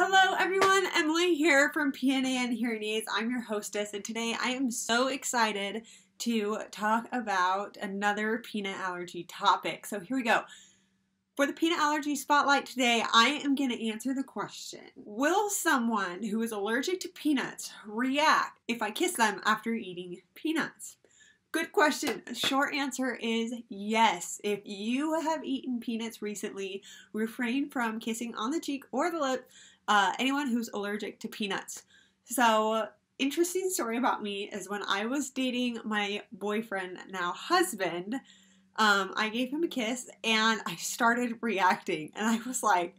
Hello everyone, Emily here from PNA& Hearing Aids. I'm your hostess and today I am so excited to talk about another peanut allergy topic. So here we go. For the peanut allergy spotlight today, I am going to answer the question Will someone who is allergic to peanuts react if I kiss them after eating peanuts? Good question. Short answer is yes. If you have eaten peanuts recently, refrain from kissing on the cheek or the lip uh, anyone who's allergic to peanuts. So, interesting story about me is when I was dating my boyfriend, now husband, um, I gave him a kiss and I started reacting. And I was like,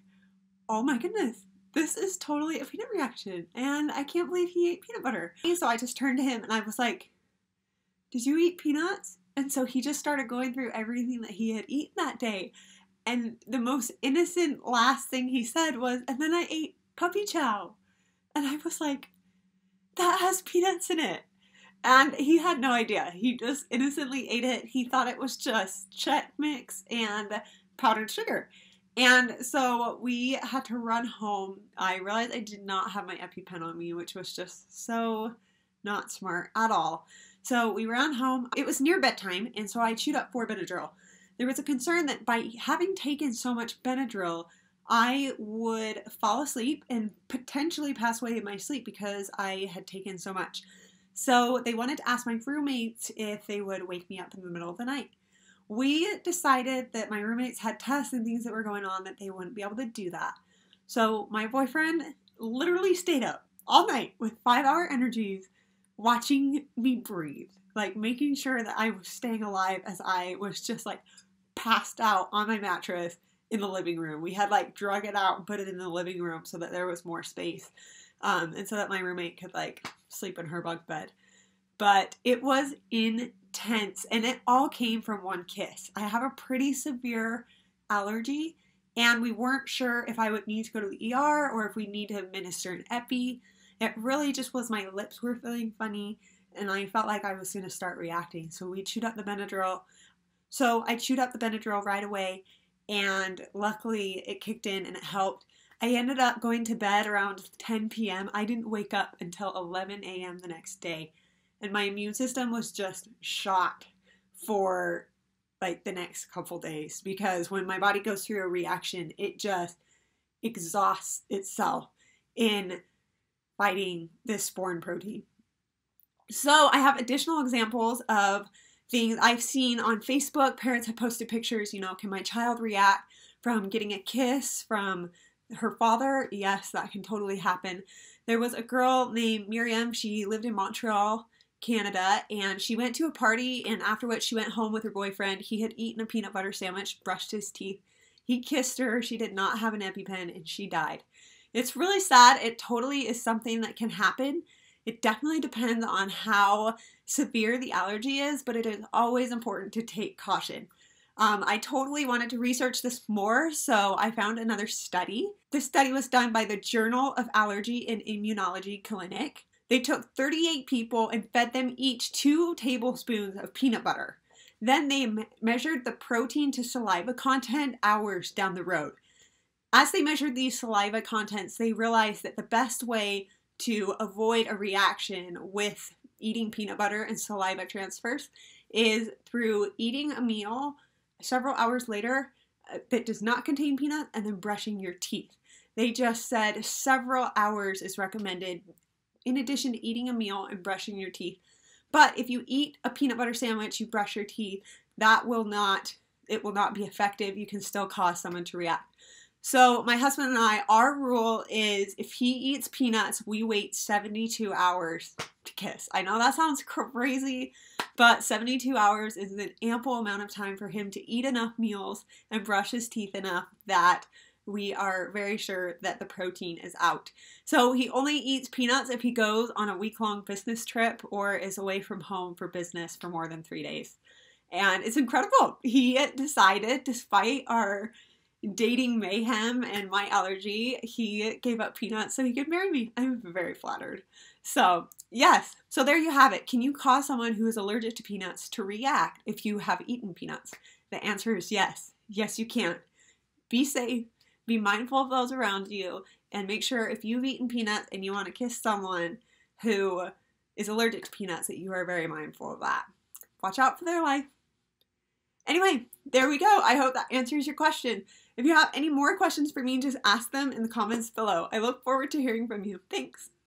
oh my goodness, this is totally a peanut reaction. And I can't believe he ate peanut butter. So I just turned to him and I was like, did you eat peanuts? And so he just started going through everything that he had eaten that day. And the most innocent last thing he said was, and then I ate puppy chow. And I was like, that has peanuts in it. And he had no idea. He just innocently ate it. He thought it was just Chex Mix and powdered sugar. And so we had to run home. I realized I did not have my EpiPen on me, which was just so not smart at all. So we ran home. It was near bedtime, and so I chewed up four Benadryl. There was a concern that by having taken so much Benadryl, I would fall asleep and potentially pass away in my sleep because I had taken so much. So they wanted to ask my roommates if they would wake me up in the middle of the night. We decided that my roommates had tests and things that were going on that they wouldn't be able to do that. So my boyfriend literally stayed up all night with five hour energies watching me breathe, like making sure that I was staying alive as I was just like passed out on my mattress in the living room. We had like drug it out and put it in the living room so that there was more space. Um, and so that my roommate could like sleep in her bunk bed. But it was intense and it all came from one kiss. I have a pretty severe allergy and we weren't sure if I would need to go to the ER or if we need to administer an epi. It really just was my lips were feeling funny and I felt like I was going to start reacting. So we chewed up the Benadryl. So I chewed up the Benadryl right away and luckily it kicked in and it helped. I ended up going to bed around 10 p.m. I didn't wake up until 11 a.m. the next day, and my immune system was just shot for like the next couple days because when my body goes through a reaction, it just exhausts itself in fighting this foreign protein. So I have additional examples of things I've seen on Facebook. Parents have posted pictures, you know, can my child react from getting a kiss from her father? Yes, that can totally happen. There was a girl named Miriam. She lived in Montreal, Canada, and she went to a party. And afterwards, she went home with her boyfriend. He had eaten a peanut butter sandwich, brushed his teeth. He kissed her. She did not have an EpiPen, and she died. It's really sad. It totally is something that can happen. It definitely depends on how severe the allergy is, but it is always important to take caution. Um, I totally wanted to research this more, so I found another study. This study was done by the Journal of Allergy and Immunology Clinic. They took 38 people and fed them each two tablespoons of peanut butter. Then they me measured the protein to saliva content hours down the road. As they measured these saliva contents, they realized that the best way to avoid a reaction with eating peanut butter and saliva transfers is through eating a meal several hours later uh, that does not contain peanuts and then brushing your teeth. They just said several hours is recommended in addition to eating a meal and brushing your teeth. But if you eat a peanut butter sandwich, you brush your teeth, that will not it will not be effective. You can still cause someone to react. So, my husband and I, our rule is if he eats peanuts, we wait 72 hours to kiss. I know that sounds crazy, but 72 hours is an ample amount of time for him to eat enough meals and brush his teeth enough that we are very sure that the protein is out. So, he only eats peanuts if he goes on a week long business trip or is away from home for business for more than three days. And it's incredible. He decided, despite our dating mayhem and my allergy, he gave up peanuts so he could marry me. I'm very flattered. So, yes. So, there you have it. Can you cause someone who is allergic to peanuts to react if you have eaten peanuts? The answer is yes. Yes, you can. Be safe. Be mindful of those around you. And make sure if you've eaten peanuts and you want to kiss someone who is allergic to peanuts, that you are very mindful of that. Watch out for their life. Anyway, there we go. I hope that answers your question. If you have any more questions for me, just ask them in the comments below. I look forward to hearing from you. Thanks.